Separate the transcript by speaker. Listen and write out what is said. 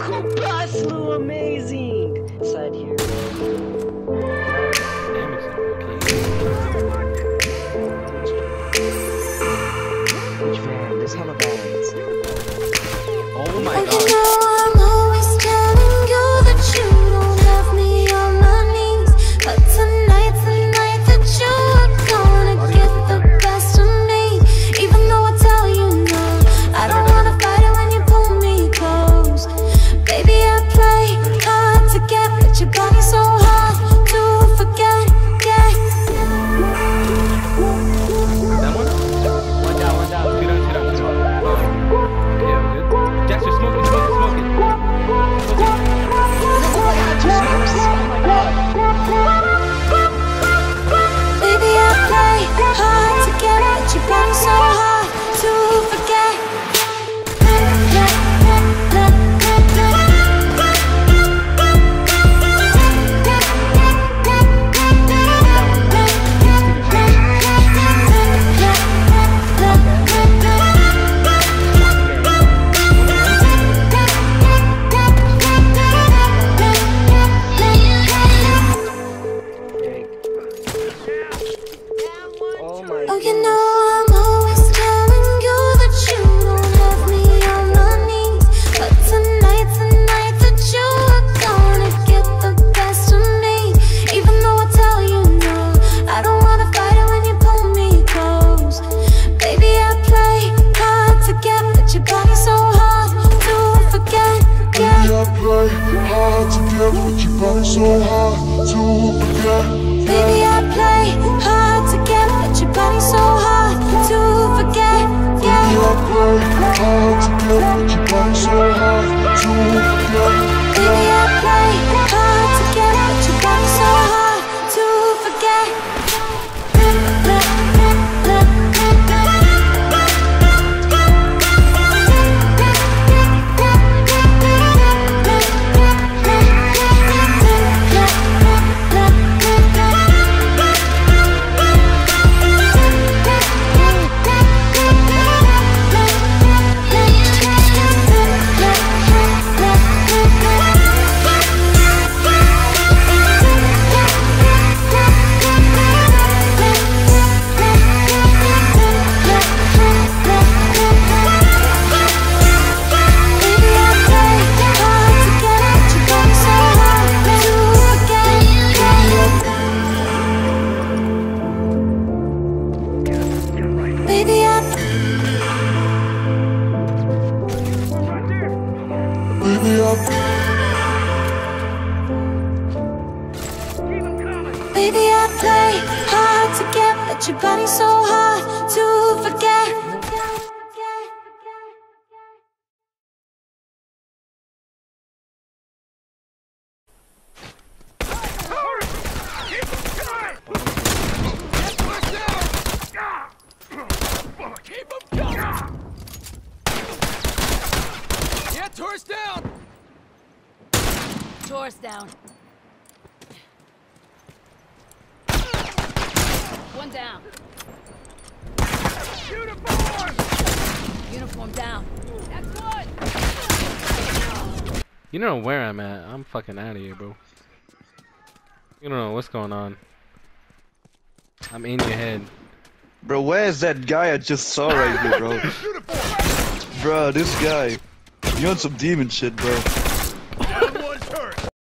Speaker 1: Kupaslu, amazing! Side here.
Speaker 2: Okay.
Speaker 1: Which? This hella
Speaker 3: bad. so hard to Baby, I play hard to get, but your body's so hard to forget.
Speaker 4: Chores down.
Speaker 5: One down.
Speaker 4: Uniform!
Speaker 5: Uniform down. That's one!
Speaker 2: You don't know where I'm at. I'm fucking out of here, bro. You don't know what's going on. I'm in your head.
Speaker 6: Bro, where is that guy I just saw right here, bro? bro, this guy. You on some demon shit, bro.